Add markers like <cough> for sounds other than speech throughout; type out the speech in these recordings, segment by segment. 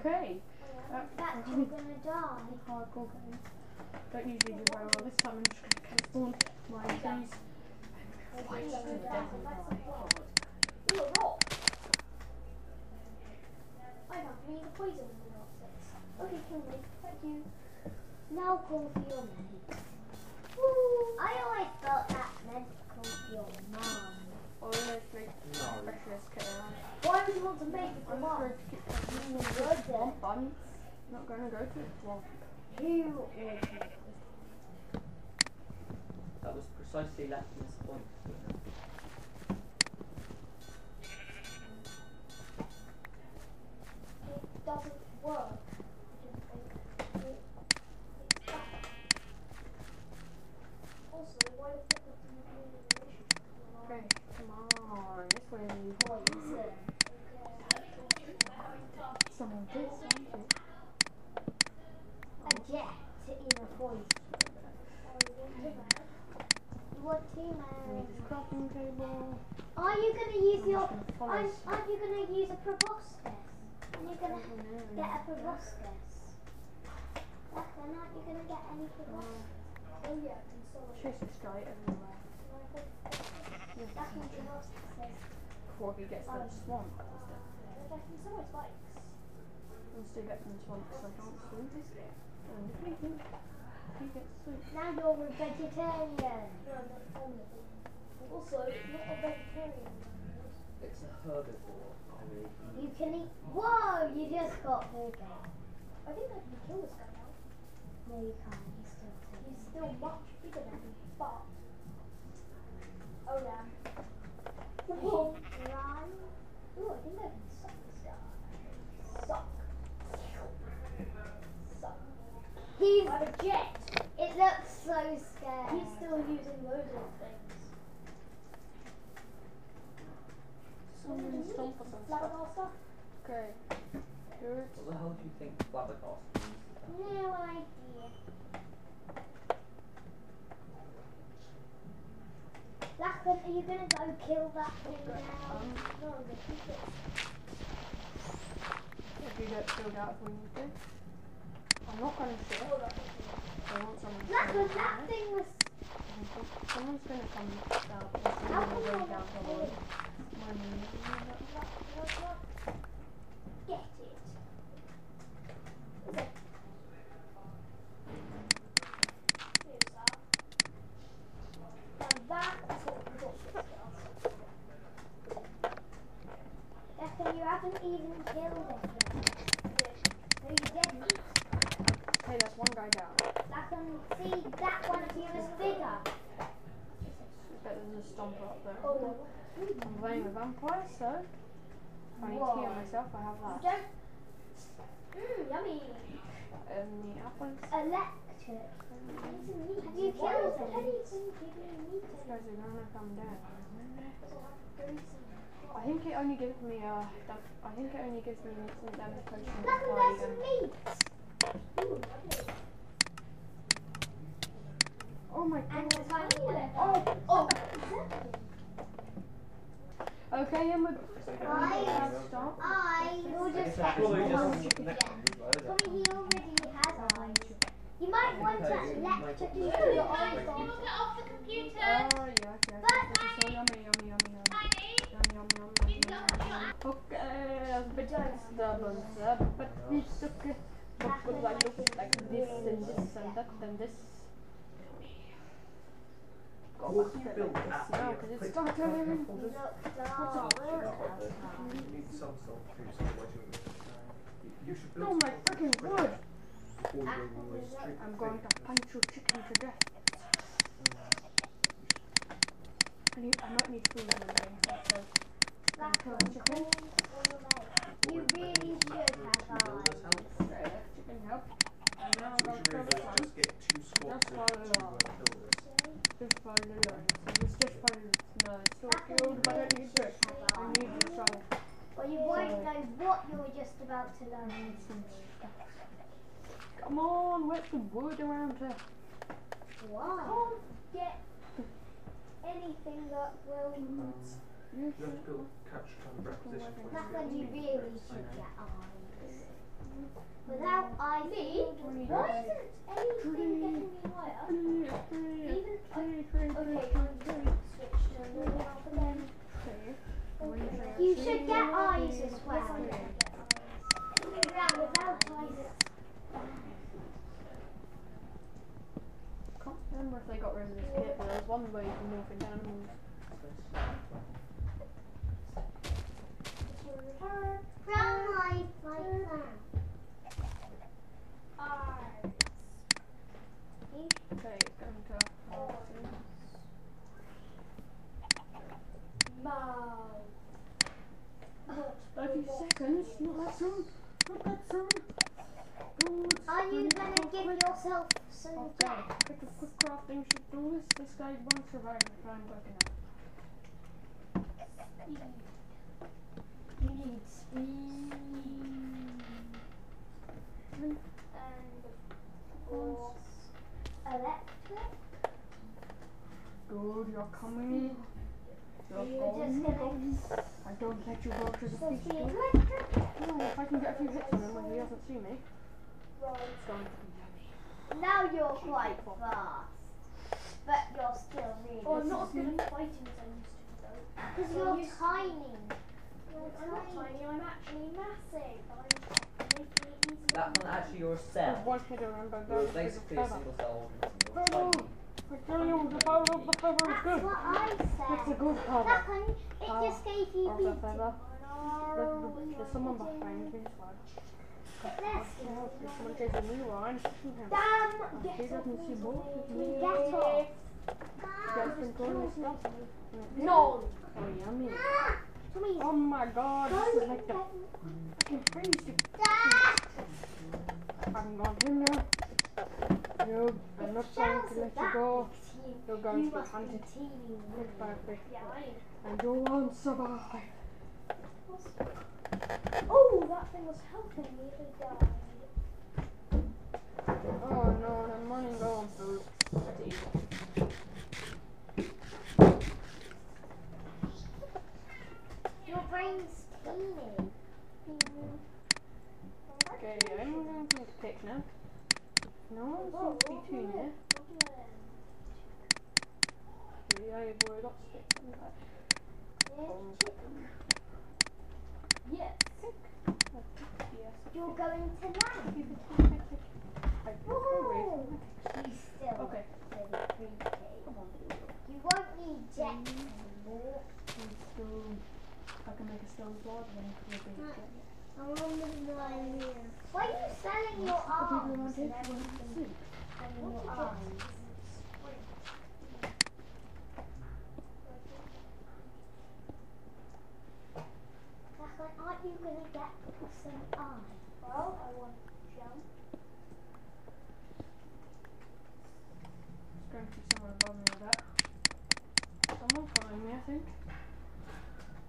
Okay. Uh, That's you're <laughs> gonna die. hardcore game. Don't usually do very well this time. I'm just gonna cancel my these. Fight to the death of my god. Ooh, a rock. I have me the poison in the rock six. Okay, kill me. Thank you. Now call for your mate. Woo! I always thought that meant call for your mum. Oh, let's make specialist kit around. Why would you want to make the I'm rock? going to keep that swamp. I'm not going to go to the swamp. Who That was precisely Latimer's point. It doesn't work. I don't think. It- it's Also, why the fuck would you be in a relationship with Okay, come on. This way. poison? Someone did something. a jet in a poison? You want two Need man? this crafting table. Are you gonna use your? I'm just gonna Aren't, aren't you gonna use a proboscis? And you're gonna get a proboscis. Lachlan, aren't you gonna get any proboscis? Oh yeah, consolidate. Chase this guy everywhere. Lachlan proboscis. Before he gets to the swamp. instead. If I can sell my spikes. Once they get to the swamp, because I can't swim. Um, and if he can, he gets soup. Now you're a vegetarian. No, I'm not omnivore. Also, not a vegetarian. It's a herbivore. I mean, You can eat. Whoa! You just got bigger. I think I can kill this guy now. No, you can't. He's still too He's still much bigger than me, but. Oh damn. Whoa. Run. Ooh, I think I can suck this guy. Suck. Suck. He's. I have a jet. It looks so scary. He's still using loads of things. Someone stomp or some stuff. Flabbergaster? Okay. Good. what the hell do you think flabbergasted means? No idea. Lachlan, are you gonna go kill that thing now? Um, No, I'm gonna keep it. if you get filled out when you do. I'm not going to shoot. I want someone to come that. Someone's to come out and see me the road. it? My name Get it. Is it? Here's that. Now that is what the doctor does. Lachlan, you haven't even killed it yet. No, you didn't. Hey, that's one guy down. Lachlan, see, that one of you is bigger. It's better than the stomper up there. Oh, no. I'm playing a vampire, so I need to Whoa. heal myself, I have that. Don't. Mmm, yummy. And the apples. Electric. Neat. Have you killed is any? anything giving me These guys gonna come down. I think it only gives me uh, I think it only gives me instant damage potion I, there's some um, meat. Ooh. Oh my And god. a tiny. Oh, Oh, okay, I'm a I, stop. I will just get Probably one. just the next? Tommy, he already has eyes. You might want to electrocute Ooh, your nice. eyes. Can you get off the computer? Oh yes, yes. But this is so yummy, yummy, yummy, yummy. Yum, yum, yum, yum, yum, yum. Okay, I'm a bit stubborn, sir, but it's okay. Because I look like this and this and that and this. Go back you to built like this at now, the 'cause it's. Look headquarters? dark You need some sort of food situation. You should build Oh my freaking wood! before you go on those strict I'm going to punch your chicken to death. I, need, I might need food in the game, so I'm kill the chicken. You really should have Builders eyes. help. Okay, that chicken help. And now I'm What going you to should kill really the do is just get two squads That's of why I two love uh, builders. Just follow the line. So it's just follow No, it's not killed, but I don't need to. I need to try it. Well, you won't know what you were just about to learn. Come on, where's the wood around here? Why? Can't get anything that will. You You have to build catch kind of requisition That's when you really should get eyes. Without Why isn't anything getting me higher? Even okay, I'm switch to normal alpha then. You should get eyes as well. I'm gonna get eyes. Yeah, without eyes, it's Can't remember if they got rid of this kit, but there's one way you can morph into animals. return From my my farm. eyes. Okay, it's going to. Mouth. Thirty seconds, not that soon. Not that soon. Good. Are you gonna give quick. yourself some Okay, jet? quick, quick crafting should do this. This guy won't survive if I'm working out. You need speed. And of course, electric. Good, you're coming. You're You're just going. I don't let you go to the so feast. No, if I can get a few hits on him when he doesn't see me, it's going to be yummy. Now you're quite fast, but you're still really. Oh, I'm not as good at fighting as I used to be though. Because So you're you- tiny. I'm not tiny, I'm actually massive. I'm making it easy. That one actually you're a There's cell. one hit remember You're that is a basically a feather. single cell organism. You're Feather. tiny. I tell you, the power of the feather is good. what I It's a good power. Look, honey, it Power just gave you of the beauty. feather. Oh, There's, there's someone behind me Oh, this There's someone chasing me while I'm shooting him. Damn! Get me. Get calling me stuff? No! Oh, yummy. Tommy, Oh my god, this is like the Go crazy. Ah! I'm going in there. You, I'm not going to let you go. You're going You to be hunted bit by bit. Yeah, And you won't survive. Oh, that thing was helping me if it died. Oh no, the money going food. Your brain's teeny. Okay, I'm going to make a pick now. No one seems to be near. it. Look at it. Yeah, I've already got sticks. haven't Um, Yes. Yes. You're going to land. I took away from my You still Okay. look pretty. Come on, You won't need jets anymore. stone. I can make a stone sword and then create a jet. I want to idea. Why are you selling your arms want and it, everything want and your eyes? Declan, aren't you going to get some eyes? Well, I want to jump. It's going to be somewhere above me with that. Someone following me, I think.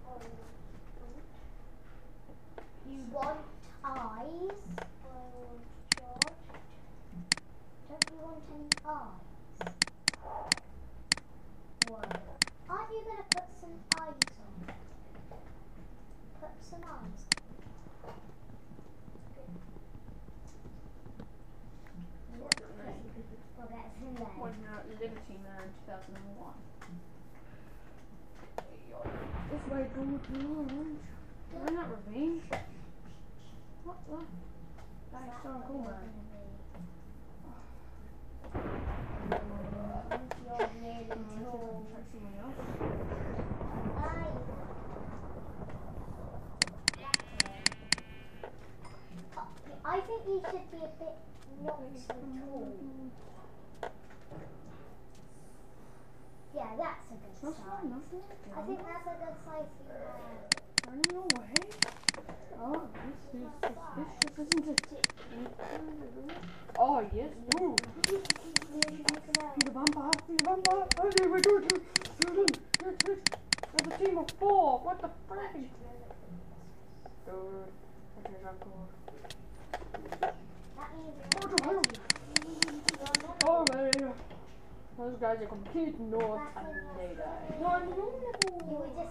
Oh, You want eyes? I want charge. Don't you want any eyes? Whoa. Aren't you going to put some eyes on? Put. Well, that's in there. When you're at Liberty Man in 2001. This way, don't you Why not ravine? What the? That is so cool, man. You're really I'm tall. gonna try someone else. I think you should be a bit not so tall. Yeah, that's a good That's size. not. I think that's a good size for your. Running away? Oh, this is suspicious, isn't it? Oh, yes, no. He's a vampire. He's a vampire. Oh, there we go. There's a team of four. What the frick? Dude. Okay, I'm cool. That means What the hell? Oh, man. Those guys are complete north and they die.